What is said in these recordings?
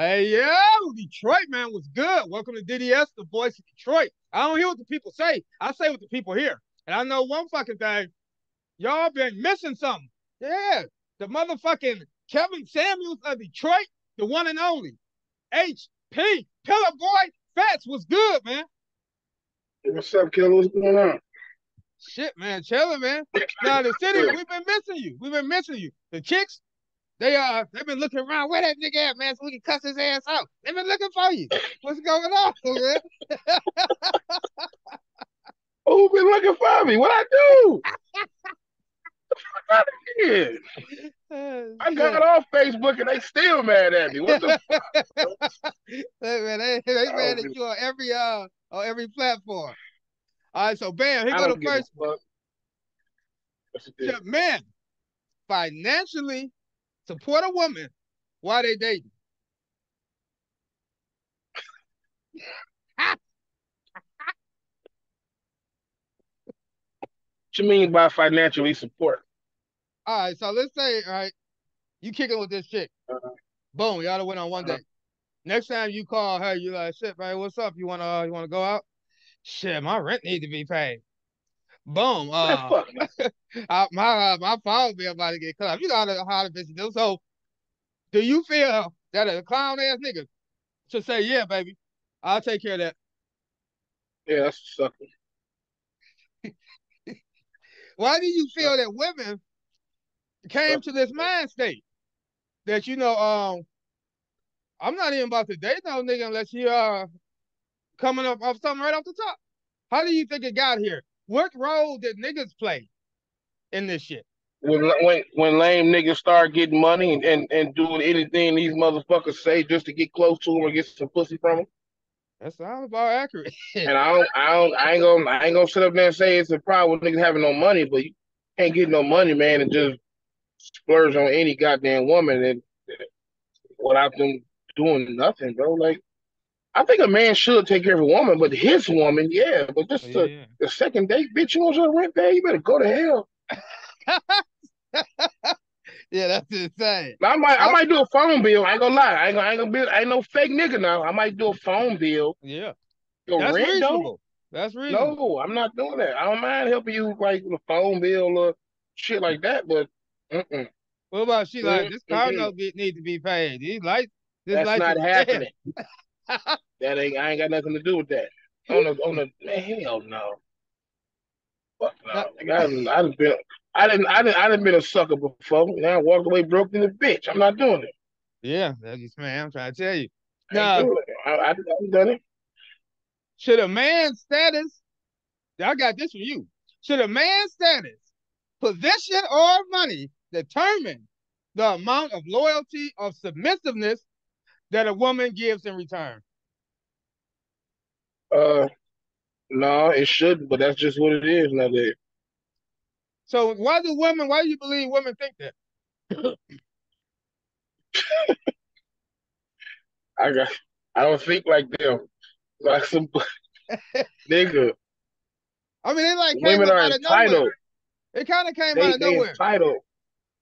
Hey, yo, Detroit, man, was good. Welcome to DDS, the voice of Detroit. I don't hear what the people say. I say what the people hear. And I know one fucking thing. Y'all been missing something. Yeah. The motherfucking Kevin Samuels of Detroit, the one and only. HP, Pillar Boy, Fats was good, man. What's up, killer? What's going on? Shit, man, chilling, man. Now the city, we've been missing you. We've been missing you. The chicks, they uh they've been looking around. Where that nigga at, man? So we can cuss his ass out. They've been looking for you. What's going on, man? Who been looking for me? What I do? fuck out of here. I got off Facebook and they still mad at me. What the fuck? hey, man, they, they mad at you on every uh on every platform. All right, so bam, here go the first fuck. What's the deal? Yeah, men financially support a woman while they dating. What you mean by financially support? All right, so let's say, all right, you kicking with this chick. Uh-huh. Boom, y'all went on one Uh-huh. date. Next time you call her, you like, shit, man, what's up? You wanna uh, you wanna go out? Shit, my rent need to be paid. Boom. Uh. I, my uh, my phone bill about to get cut off. You know how the how bitch do. So, do you feel that a clown ass nigga should say, yeah, baby, I'll take care of that? Yeah, that's sucker. Why do you feel that women came to this mind state that you know, um, I'm not even about to date no nigga unless you uh coming up off something right off the top. How do you think it got here? What role did niggas play in this shit? When when when lame niggas start getting money and, and, and doing anything these motherfuckers say just to get close to them or get some pussy from them, That sounds about accurate. and I don't I don't I ain't gonna I ain't gonna sit up there and say it's a problem with niggas having no money, but you can't get no money, man, and just splurge on any goddamn woman and without them doing nothing, bro. Like I think a man should take care of a woman, but his woman, yeah. But just oh, the, yeah. the second date, bitch, you want your rent paid? You better go to hell. yeah, that's insane. I might, I Oh. might do a phone bill. I ain't gonna lie. I ain't gonna, I ain't gonna be, I ain't no fake nigga now. I might do a phone bill. Yeah, Your that's rent, though? reasonable. That's reasonable. No, I'm not doing that. I don't mind helping you like with a phone bill or shit like that, but mm-mm, What about she like this car note need to be paid? These lights, this that's lights not happening. That ain't. I ain't got nothing to do with that. On the, on the man, hell no. Fuck no. Nigga, I done, I done been, I didn't, I didn't, I done been a sucker before. Now I walked away broke in the bitch. I'm not doing it. yeah, that's just man. I'm trying to tell you. I Nah, ain't doing it. I, I, I done done it. should a man's status? I got this from you. Should a man's status, position, or money determine the amount of loyalty or submissiveness that a woman gives in return? Uh, no, it shouldn't, but that's just what it is nowadays. So why do women? Why do you believe women think that? I got, I don't think like them. Like some nigga. I mean, they like came Women are out of nowhere. entitled. It kind of came They out of they nowhere. entitled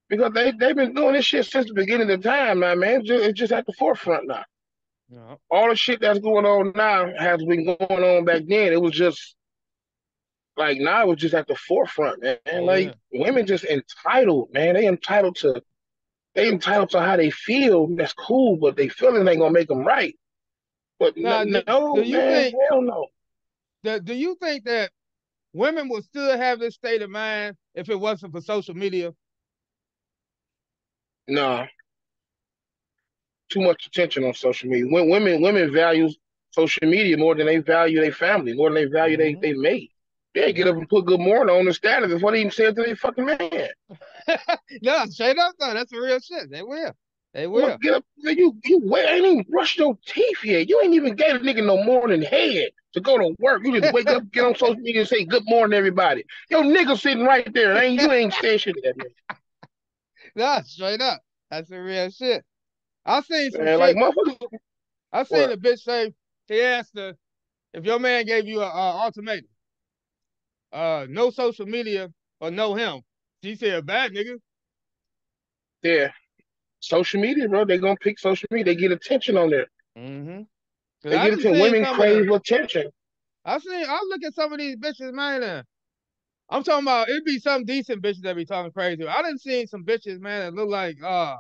because they they've been doing this shit since the beginning of time, now, man. It's just, it's just at the forefront now. Yeah. All the shit that's going on now has been going on back then. It was just like now it was just at the forefront, man. Oh, like women just entitled, man. They entitled to they entitled to how they feel. That's cool, but they feeling ain't gonna make them right. But Now, no, do- no do you man, think- hell no. Do you think that women would still have this state of mind if it wasn't for social media? No. Too much attention on social media. When women women value social media more than they value their family, more than they value Mhm. they, they mate. They get up and put good morning on the status before they even say it to their fucking man. no, straight up though, that's the real shit. They will. They will. Well, get up, you you wait, ain't even brushed your teeth yet. You ain't even gave a nigga no morning head to go to work. You just wake up, get on social media, and say good morning, everybody. Your nigga sitting right there, ain't you ain't saying shit to that nigga. No, straight up. That's the real shit. I seen some Man, shit. like. I seen what? a bitch say he asked her if your man gave you a, a ultimatum, uh, no social media or no him. She said, a "Bad nigga." Yeah. social media, bro. They gonna pick social media. They get attention on there. Mm-hmm. They get attention. Women crave attention. I seen. I look at some of these bitches, man. I'm talking about it'd be some decent bitches that be talking crazy. I didn't see some bitches, man, that look like uh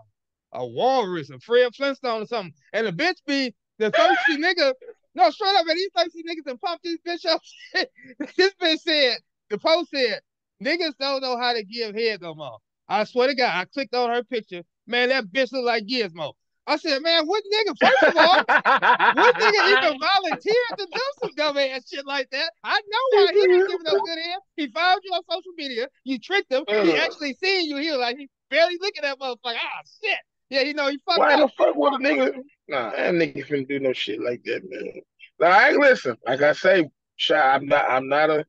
a walrus, a Fred Flintstone or something. And the bitch be the thirsty nigga. No, straight up, man, these thirsty niggas and pump these bitch up. this bitch said, the post said, niggas don't know how to give head no more. I swear to God, I clicked on her picture. Man, that bitch look like Gizmo. I said, man, what nigga, first of all, what nigga even volunteered to do some dumb ass shit like that? I know why he didn't give no good ass. He found you on social media. You tricked him. He uh. actually seen you. He was like, he barely looking at motherfucker. Ah, shit. Yeah, you know, he fucked Why up. the fuck would a nigga? Nah, that nigga finna do no shit like that, man. Like, listen, like I say, I'm not, I'm not a,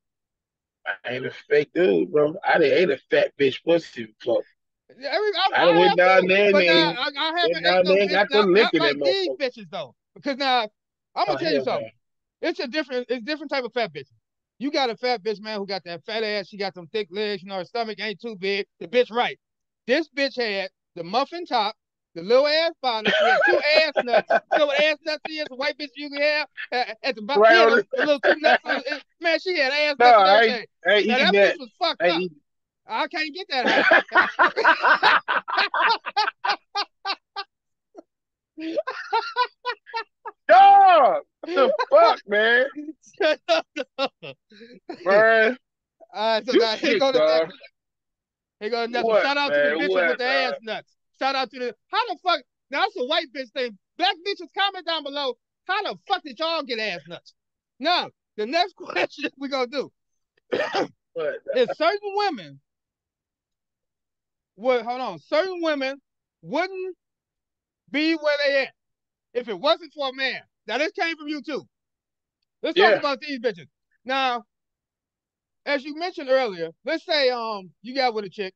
I ain't a fake dude, bro. I didn't ate a fat bitch pussy before. Every, I, I, I went down there and I, I, I haven't down there got the lick in like these bitches though, because now I'm gonna oh, tell you something. Man. It's a different, it's different type of fat bitch. You got a fat bitch, man, who got that fat ass. She got some thick legs. You know, her stomach ain't too big. The bitch right. This bitch had the muffin top, the little ass bottom. She had two ass nuts. You know what ass nuts is? A white bitch you can have at, at the bottom. Right a, little two nuts. man, she had ass nuts. No, I, I now, that, that bitch was fucked up. I can't get that. Dog, what the fuck, man? man. All right, so now here go the here go the nuts. Shout out man? to the bitches what, with the ass nuts. Shout out to the how the fuck now that's a white bitch thing. Black bitches comment down below. How the fuck did y'all get ass nuts? Now, the next question we gonna do is certain women would hold on, certain women wouldn't be where they at if it wasn't for a man. Now this came from you too. Let's yeah. talk about these bitches. Now, as you mentioned earlier, let's say um you got with a chick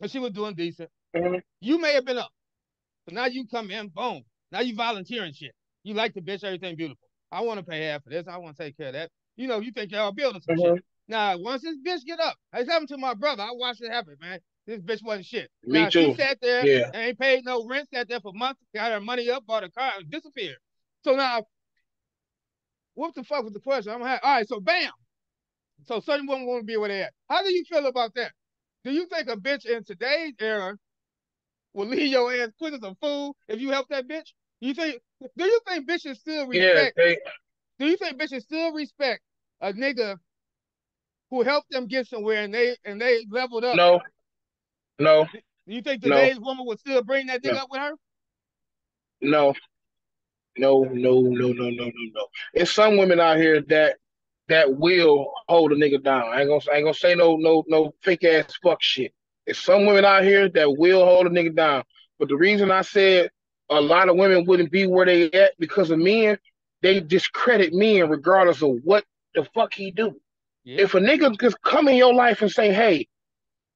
and she was doing decent. Mm-hmm. You may have been up. So now you come in, boom. Now you volunteering shit. You like the bitch, everything beautiful. I want to pay half for this. I want to take care of that. You know, you think y'all building some mm-hmm. shit. Now, once this bitch get up, it's happened to my brother. I watched it happen, man. This bitch wasn't shit. Me now, too. She sat there yeah. and ain't paid no rent, sat there for months, got her money up, bought a car, and disappeared. So now, what the fuck was the question? I'm gonna have, all right, so bam. So certain women want to be where they at. How do you feel about that? Do you think a bitch in today's era will leave your ass quick as a fool if you help that bitch? You think do you think bitches still respect yeah, they, do you think bitches still respect a nigga who helped them get somewhere and they and they leveled up? No. No. You think today's no. woman would still bring that nigga no. up with her? No. No, no, no, no, no, no, no. It's some women out here that that will hold a nigga down. I ain't gonna I ain't gonna say no no no fake ass fuck shit. There's some women out here that will hold a nigga down. But the reason I said a lot of women wouldn't be where they at because of men, they discredit men regardless of what the fuck he do. Yeah. If a nigga just come in your life and say, hey,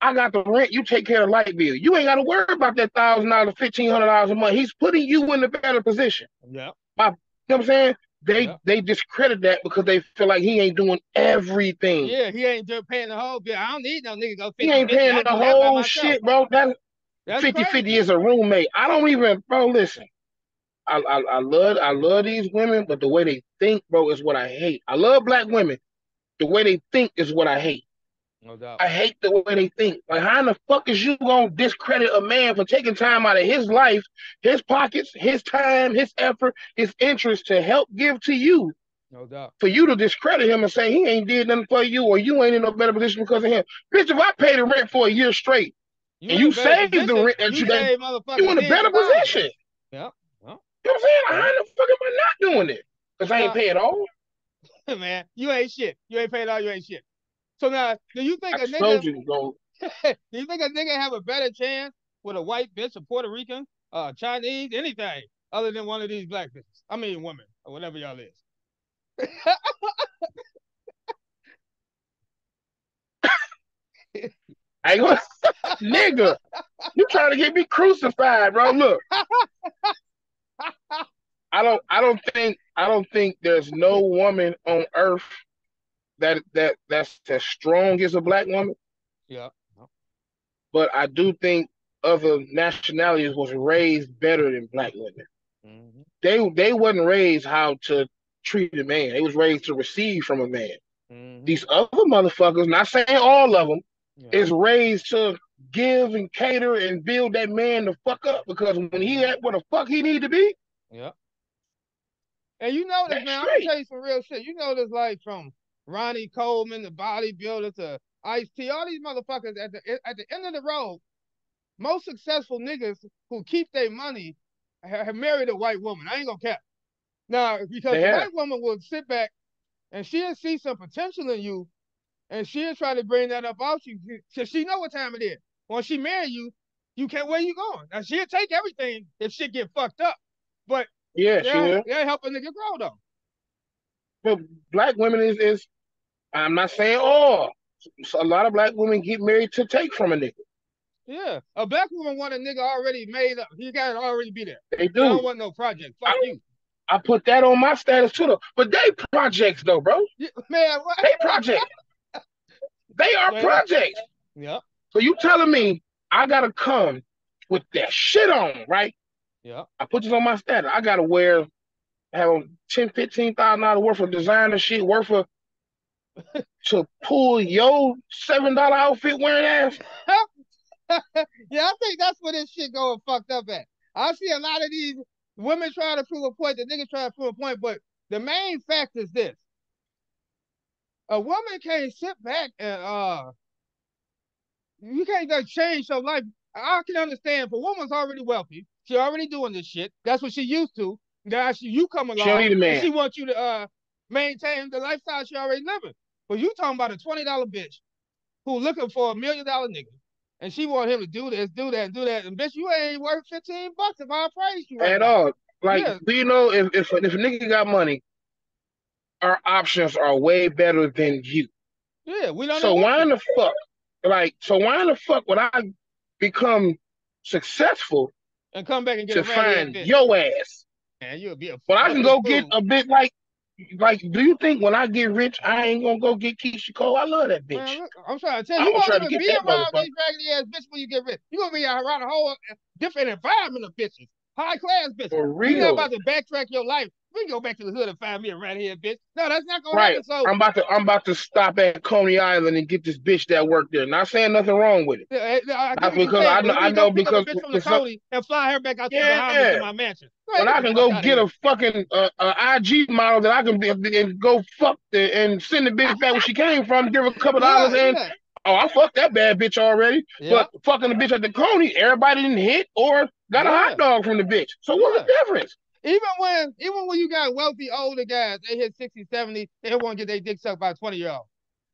I got the rent. You take care of the light bill. You ain't got to worry about that thousand dollars, fifteen hundred dollars a month. He's putting you in a better position. Yeah. You know what I'm saying? They yeah. they discredit that because they feel like he ain't doing everything. Yeah, he ain't just paying the whole bill. I don't need no nigga go. 50, he ain't paying the whole shit, bro. That 50 50 is a roommate. I don't even, bro. Listen, I, I I love I love these women, but the way they think, bro, is what I hate. I love black women. The way they think is what I hate. No doubt. I hate the way they think. Like, how in the fuck is you gonna discredit a man for taking time out of his life, his pockets, his time, his effort, his interest to help give to you? No doubt. For you to discredit him and say he ain't did nothing for you or you ain't in no better position because of him. Bitch, if I paid the rent for a year straight you and you saved the rent that you, you, you in a better position. Yeah. Well, you know what I'm saying? How in the fuck am I not doing it? Because I ain't paid all. Man, you ain't shit. You ain't paid all, you ain't shit. So now, do you think I a nigga? You, do you think a nigga have a better chance with a white bitch, a Puerto Rican, uh, Chinese, anything other than one of these black bitches? I mean, women or whatever y'all is. I ain't gonna, nigga. You trying to get me crucified, bro? Look, I don't, I don't think, I don't think there's no woman on earth that that that's as strong as a black woman. Yeah. But I do think other nationalities was raised better than black women. Mm-hmm. They they wasn't raised how to treat a man. They was raised to receive from a man. Mm-hmm. These other motherfuckers, not saying all of them, Yeah. is raised to give and cater and build that man the fuck up because when he at where the fuck he need to be, Yeah. And you know this, That's man. I'm straight. gonna tell you some real shit. You know this, like from Ronnie Coleman, the bodybuilder, to Ice T. All these motherfuckers at the at the end of the road, most successful niggas who keep their money have married a white woman. I ain't gonna cap. Now, because the white woman will sit back and she'll see some potential in you, and she'll try to bring that up out you because she know what time it is. Once she marry you, you can't where you going. Now she'll take everything if shit get fucked up, but yeah, she will. yeah, help a nigga grow though. But black women is is I'm not saying all. So a lot of black women get married to take from a nigga. Yeah, a black woman want a nigga already made up. He got to already be there. They I don't want no project. Fuck I- you, I put that on my status too though. But they projects though, bro. Yeah, man. What? They projects. they are Yeah. projects. Yeah, So you telling me I gotta come with that shit on, right? yeah, I put this on my status. I gotta wear have on ten, fifteen thousand dollars worth of designer shit worth of to pull your seven dollar outfit wearing ass. yeah. I think that's where this shit going fucked up at. I see a lot of these women trying to prove a point, the niggas trying to prove a point, but the main fact is this: a woman can't sit back and uh, you can't just change her life. I can understand if a woman's already wealthy, she already doing this shit. That's what she used to. Now she, you come along, don't need a and she wants you to uh maintain the lifestyle she already living. But you talking about a twenty dollar bitch who looking for a million dollar nigga, and she want him to do this, do that, and do that, and bitch, you ain't worth fifteen bucks if I praise you right at now. all. Like, Yeah. do you know if, if if a nigga got money, our options are way better than you. Yeah, we don't. So know why in the fuck, like, so why in the fuck would I become successful and come back and get to find your ass? Man, you'll be a. But I can go get a bit like, like, do you think when I get rich, I ain't gonna go get Keyshia Cole? I love that bitch. Man, I'm trying to tell you, you won't even be around these raggedy ass bitches when you get rich. You're gonna be around a whole different environment of bitches, high class bitches. For You're not about to backtrack your life. We can go back to the hood and find me a rat head bitch. No, that's not gonna Right. happen. So I'm about to I'm about to stop at Coney Island and get this bitch that worked there. Not saying nothing wrong with it. uh, I, I, Not get what you're because I know- I go know pick up a because- bitch from the Coney and fly her back out to the Yeah. To my mansion. When I can go get a fucking uh, uh, IG model that I can be and go fuck the, and send the bitch back where she came from, give her a couple yeah, dollars, and yeah, oh, I fucked that bad bitch already. yeah. But fucking the bitch at the Coney, everybody didn't hit or got a hot dog from the bitch. So what's the difference? Even when even when you got wealthy older guys, they hit 60, 70, they want to get their dick sucked by a 20 year old.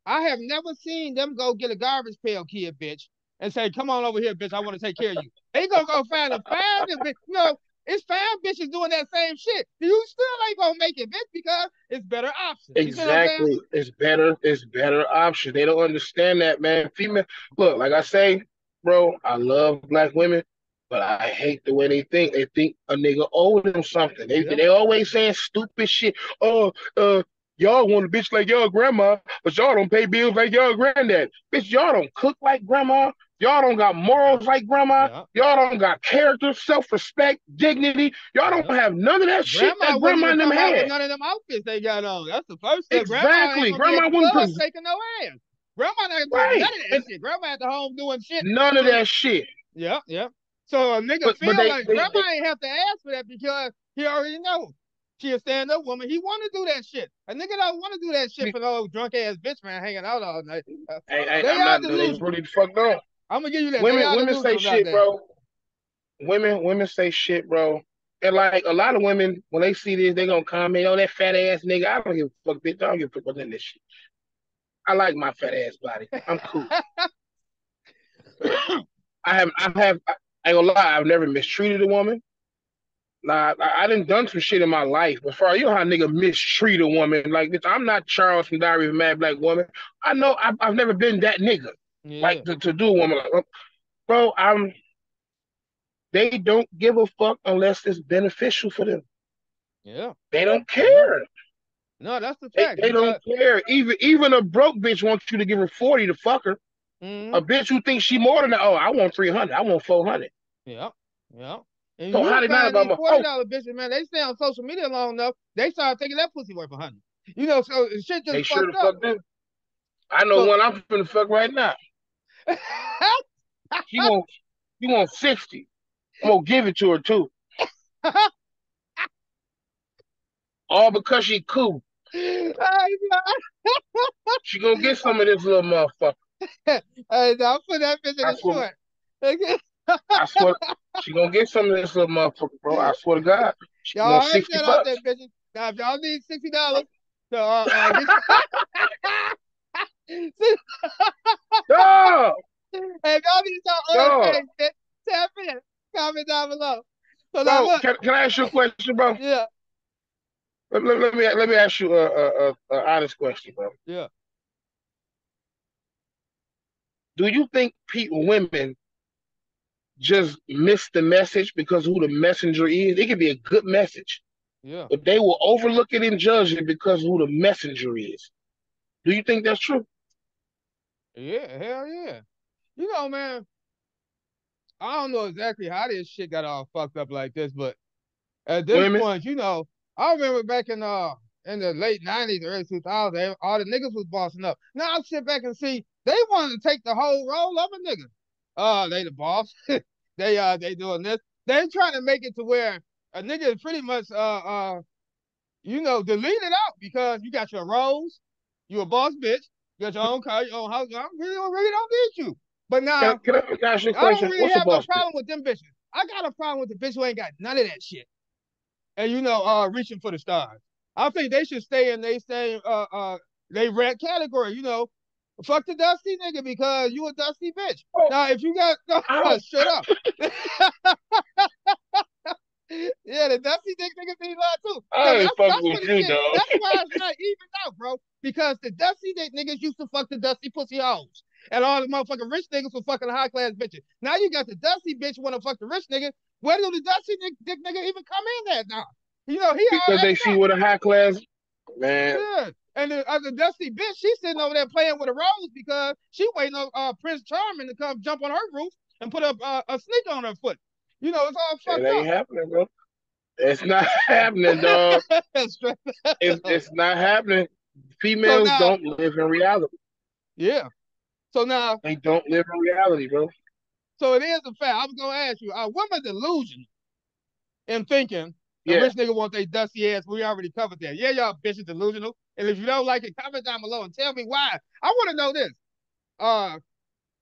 I have never seen them go get a garbage pail kid, bitch, and say, Come on over here, bitch, I want to take care of you. They gonna go find a five bitch. You know, it's five bitches doing that same shit. You still ain't gonna make it, bitch, because it's better options. You see what I'm saying? Exactly. It's better. It's better option. They don't understand that, man. Female. Look, like I say, bro, I love black women, but I hate the way they think. They think a nigga owe them something. They Yeah. they always saying stupid shit. Oh, uh, y'all want a bitch like y'all grandma, but y'all don't pay bills like y'all granddad. Bitch, y'all don't cook like grandma. Y'all don't got morals like grandma. Yeah. Y'all don't got character, self-respect, dignity. Y'all don't have none of that shit Grandma that wouldn't grandma and them had. none of them outfits they got on. That's the first thing. Exactly. Grandma, Grandma ain't gonna wouldn't be at the club pres- taking no ass. Grandma not Right. none of that And- shit. Grandma at the home doing shit. None of that shit. Yeah, yeah. So a nigga But- feel but they- like they- grandma ain't have to ask for that because he already know. She a stand up woman. He want to do that shit. A nigga don't want to do that shit for no drunk ass bitch man hanging out all night. Hey, hey, They I'm not they delusional. really fucked up. I'm gonna give you that. Women, women say shit, bro. Women, women say shit, bro. And like a lot of women, when they see this, they gonna comment, "Oh, that fat ass nigga." I don't give a fuck, bitch. I don't give a fuck about this shit. I like my fat ass body. I'm cool. I have, I have, I ain't gonna lie. I've never mistreated a woman. Nah, I, I done done some shit in my life. But for you know how nigga mistreat a woman, like bitch, I'm not Charles from Diary of a Mad Black Woman. I know I've, I've never been that nigga. Yeah. like to, to do a woman like bro i'm they don't give a fuck unless it's beneficial for them yeah. they don't care No, that's the fact. they because- don't care even even a broke bitch wants you to give her 40 to fuck her Mhm. A bitch who thinks she more than that, oh, I want three hundred, I want four hundred. Yeah, yeah. And So you how they not about these my- forty dollar bitches, man, they stay on social media long enough, they start taking that pussy worth a hundred. You know, so shit just They sure fucked up. fuck do. I know So- one I'm finna fuck right now. She want she want sixty. I'm gonna give it to her too. All because she cool. She gonna get some of this little motherfucker. hey, I'll put that bitch in I the swear- short. I swear she gonna get some of this little motherfucker, bro. I swear to God. She Y'all heard that out there, bitches. Now, if y'all need sixty dollars, so uh, uh, get- hey, if y'all need some other things, bitch, tap in, comment down below. So Bro, look, can, can I ask you a question, bro? yeah, Let, let- let me let me ask you a, a, a, a honest question, bro. Yeah. Do you think people, women, just miss the message because who the messenger is? It could be a good message, yeah, but they will overlook it and judge it because who the messenger is. Do you think that's true? yeah, hell yeah. You know, man, I don't know exactly how this shit got all fucked up like this, but at this Women? point, you know, I remember back in uh in the late nineties, early two thousands, all the niggas was bossing up. Now I sit back and see they wanted to take the whole role of a nigga. Uh, they the boss. they uh they doing this. They trying to make it to where a nigga is pretty much uh uh you know deleted out because you got your roles, you a boss bitch, you got your own car, your own house. I really don't really don't need you. But now Can, I- can I ask you a I don't really What's a have no boss? bitch? problem with them bitches. I got a problem with the bitch who ain't got none of that shit. And you know, uh, reaching for the stars. I think they should stay in they same uh uh they red category. You know, fuck the dusty nigga because you a dusty bitch. Oh. Now if you got no, don't- shut up. yeah, the dusty dick niggas need love too. I ain't fucking that's with you, dog. That's why it's not even out, bro. Because the dusty dick niggas used to fuck the dusty pussy hoes. And all the motherfucking rich niggas were fucking high class bitches. Now you got the dusty bitch wanna fuck the rich nigga. Where do the dusty dick, dick nigga even come in at now? You know, he Because they see what a high class man. Yeah. And the other dusty bitch, she's sitting over there playing with a rose because she waiting on uh, Prince Charming to come jump on her roof and put a, uh, a sneaker on her foot. You know, it's all fucked It ain't up. happening, bro. It's not happening, dog. It's it's not happening. Females now- don't live in reality. yeah. So now, They don't live in reality, bro. so it is a fact. I was gonna ask you, are women delusional in thinking the Yeah. rich nigga want they dusty ass? We already covered that. Yeah, y'all bitches delusional. And if you don't like it, comment down below and tell me why. I want to know this. Uh,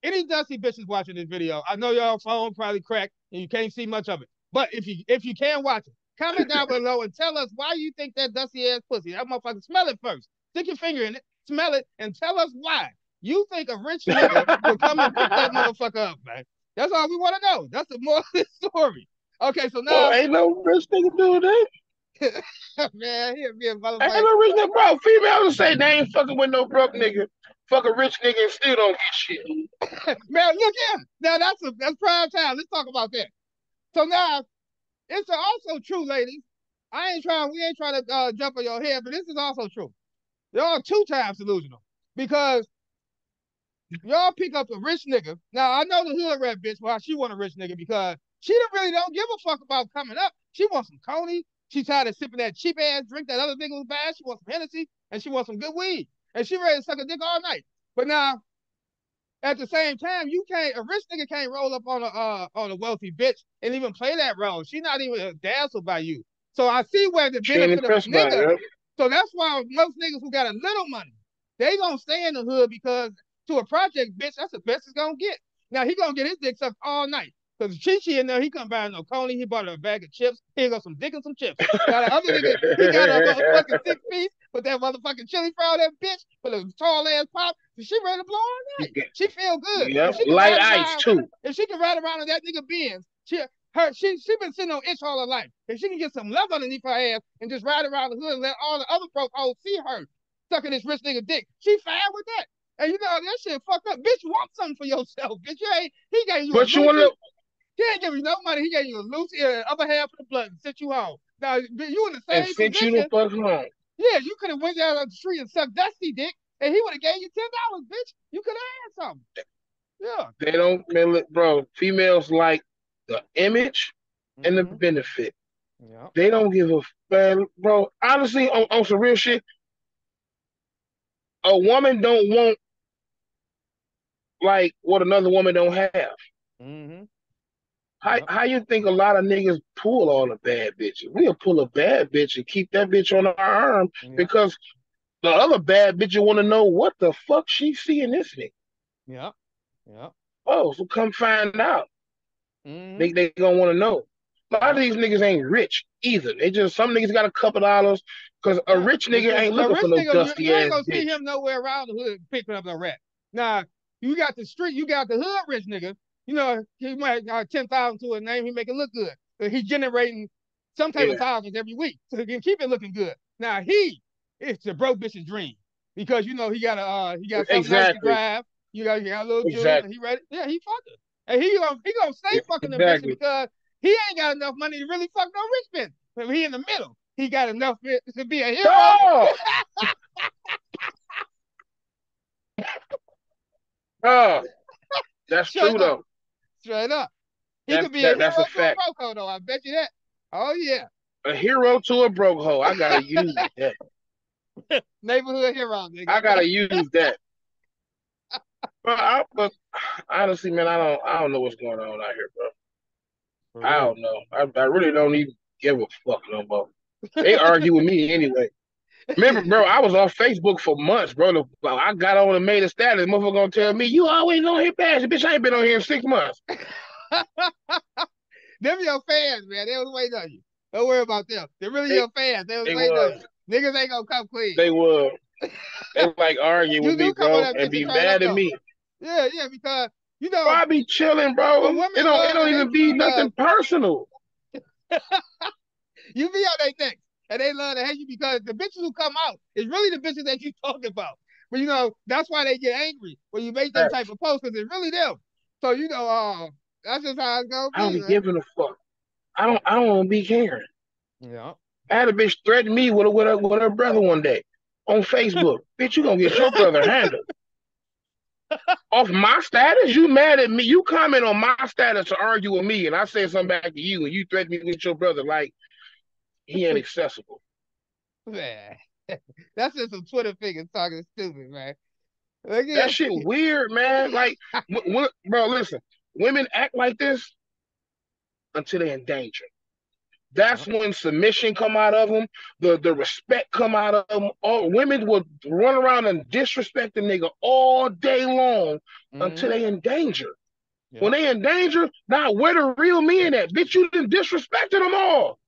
any dusty bitches watching this video, I know y'all phone probably cracked and you can't see much of it. But if you if you can watch it, comment down below and tell us why you think that dusty ass pussy. That motherfucker smell it first. Stick your finger in it, smell it, and tell us why you think a rich nigga will come and pick that motherfucker up, man. That's all we want to know. That's the more of this story. Okay, so now, Well, ain't no rich nigga doing that. man, he'll be a Ain't no rich nigga, bro. Females say they ain't fucking with no broke nigga. Fuck a rich nigga and still don't get shit. Man, look here. Now that's a that's prime time. Let's talk about that. So now, it's also true, ladies. I ain't trying. We ain't trying to uh, jump on your head, but this is also true. Y'all two times delusional because y'all pick up a rich nigga. Now I know the hood rat bitch why she want a rich nigga because she don't really don't give a fuck about coming up. She wants some Coney. She tired of sipping that cheap ass drink that other nigga was bad. She wants some Hennessy and she wants some good weed and she ready to suck a dick all night. But now at the same time, you can't a rich nigga can't roll up on a uh, on a wealthy bitch and even play that role. She not even dazzled by you. So I see where the She benefit of a nigga. it. So that's why most niggas who got a little money, they gonna stay in the hood because to a project bitch, that's the best it's gonna get. Now he gonna get his dick sucked all night. Cause Chi Chi in there, he come buy no coney, he bought her a bag of chips. Here go some dick and some chips. Now the other nigga, he got a motherfucking six piece with that motherfucking chili fry that bitch with a tall ass pop. She ready to blow all night. She feel good. Yep, she light ice around- too. If she can ride around in that nigga Benz, she her she she been sitting on itch all her life. If she can get some love underneath her ass and just ride around the hood and let all the other broke hoes see her sucking this rich nigga dick, she fine with that. And you know that shit fucked up. Bitch, want something for yourself. Bitch, you ain't he gave you But you wanna Lucy. He ain't give you no money. He gave you a Lucy and the other half of the blood and sent you home. Now you in the same and same sent position. you the fuck home. Yeah, you could have went down on the street and sucked Dusty dick, and he would have gave you ten dollars, bitch. You could have had something. Yeah. They don't, man, look, bro. Females like the image and the Mhm. benefit. Yeah. They don't give a man, bro. Honestly, on, on some real shit, a woman don't want like what another woman don't have. Mm-hmm. How how you think a lot of niggas pull all the bad bitches? We'll pull a bad bitch and keep that bitch on our arm Yeah. because the other bad bitch you want to know what the fuck she see in this nigga. Yeah. Yeah. Oh, so come find out. Mm-hmm. They they gonna want to know. A lot of these niggas ain't rich either. They just some niggas got a couple dollars because a rich nigga ain't looking for no you- dusty you, ain't ass gonna see him nowhere around the hood picking up no rat. Now you got the street, you got the hood rich nigga. You know he might got ten thousand to his name. He make it look good. But he generating some type of thousands every week, so he can keep it looking good. Now he it's the broke bitch's dream because you know he got a uh, he got something nice to drive. You got, you got a little. Exactly. He ready? Yeah, he fucking. And he gonna he gonna stay fucking the bitch because he ain't got enough money to really fuck no rich bitch. But he in the middle. He got enough to be a hero. Oh! oh, that's Shut true though. Up. Straight up. He That- could be that- a that's hero a to a fact. broke hoe, though. I bet you that. Oh yeah, A hero to a broke hoe. I gotta use that. neighborhood hero. Nigga. I gotta use that. But, I, but honestly, man, I don't I don't know what's going on out here, bro. For I don't know. I, I really don't even give a fuck no more. They argue with me anyway. Remember, bro, I was on Facebook for months, bro. I got on and made a status. Motherfucker gonna tell me, you always on here fast. Bitch, I ain't been on here in six months. Them your fans, man. They was waiting on you. Don't worry about them. They're really They- your fans. They was They waiting on you. Niggas ain't gonna come clean. They were. They like arguing with me, bro, and be mad at me. yeah, yeah, because you know I be chilling, bro. It don't. It don't even be nothing personal. you be on their necks, and they love to hate you because the bitches who come out is really the bitches that you talking about. But you know that's why they get angry when you make that Right. type of post because it's really them. So you know, uh, that's just how it's gonna I don't be. be giving a fuck. I don't. I don't wanna be caring. Yeah. I had a bitch threaten me with, a, with, her, with her brother one day on Facebook. bitch, you gonna get your brother handled. Off my status? You mad at me? You comment on my status to argue with me, and I say something back to you, and you threaten me with your brother like he ain't accessible. Man, that's just some Twitter figures talking stupid, man. Look at That shit weird, man. Like, w- w- bro, listen. Women act like this until they're in danger. That's when submission come out of them, the the respect come out of them. All women will run around and disrespect the nigga all day long until mm-hmm. they in danger. Yeah. When they in danger, now where the real men at? Bitch, you done disrespected them all.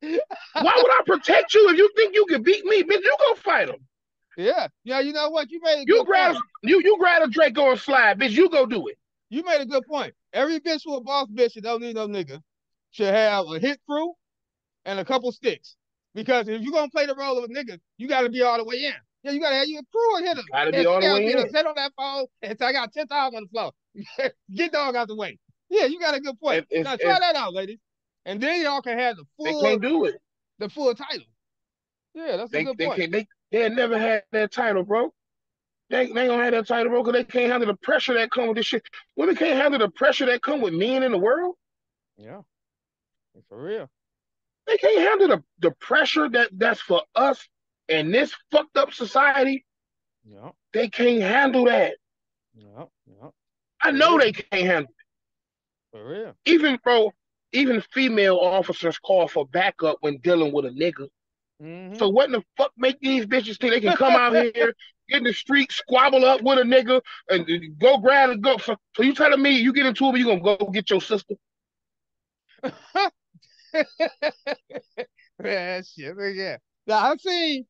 Why would I protect you if you think you can beat me? Bitch, you go fight him. yeah, yeah. You know what? You made a You good grab point. you you grab a Draco and slide, bitch. You go do it. You made a good point. Every bitch with a boss bitch that don't need no nigga should have a hit crew and a couple sticks. Because if you're gonna play the role of a nigga, you gotta be all the way in. Yeah, you gotta have your crew and hit him. Gotta be all the way in. Sit on that phone and I got 10,000 on the floor. Get dog out the way. Yeah, you got a good point. It- it's- now try it's- that out, ladies. And then y'all can have the They full can't do it. the full title. Yeah, that's a They good they point. can't they they never had that title, bro. They they gonna have that title, bro, because they can't handle the pressure that come with this shit. Women can't handle the pressure that come with men in the world. Yeah. For real. They can't handle the, the pressure that that's for us in this fucked up society. Yeah. They can't handle that. Yeah. Yeah. I know they can't handle it. For real. Even bro, even female officers call for backup when dealing with a nigga. Mhm. So what in the fuck make these bitches think they can come out here, get in the street, squabble up with a nigga, and and go grab and go? So, so you telling me you get into it, you gonna go get your sister? Man, shit. but Yeah. Now I seen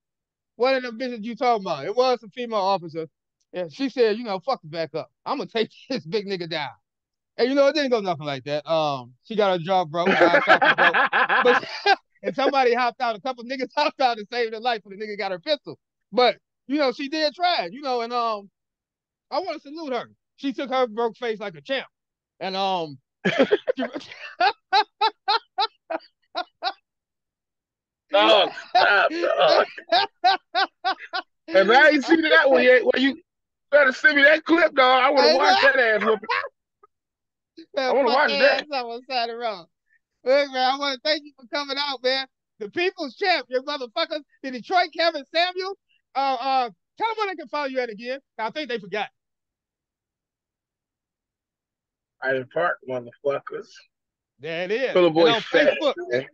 one of them bitches you talking about. It was a female officer. And she said, you know, fuck the back up. I'm gonna take this big nigga down. And you know, it didn't go nothing like that. Um, she got her jaw broke, eye socket broke. But and somebody hopped out, a couple niggas hopped out and saved her life, and the nigga got her pistol. But you know, she did try you know, and um, I want to salute her. She took her broke face like a champ, and um, she- Dog, stop, dog. And now you see that one yet? Where you Better send me that clip, dog. I want to watch that ass whooping. Man, I wanna watch that. ass up on side of. Look, man, I want to thank you for coming out, man. The people's champ, you motherfuckers. The Detroit Kevin Samuel. Uh, uh, tell them where they can follow you at again. I think they forgot. Hyde Park, motherfuckers. There it is. Pillow And Boy on Fats, Facebook, man.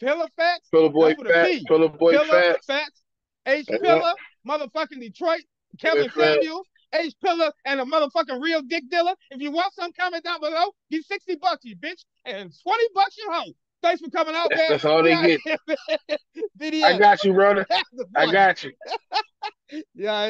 Pillar Pillow Boy That's with a Fats. P. Pillow Boy Pillar Fats. Fats, H Yeah. Pillar, motherfucking Detroit, Kevin Samuel, H Pillar, and a motherfucking real dick dealer. If you want some, comment down below. Get 60 bucks, you bitch, and 20 bucks you home. Thanks for coming out, man. That's all they get. here, man. Video. I got you, brother. I got you. Yeah, I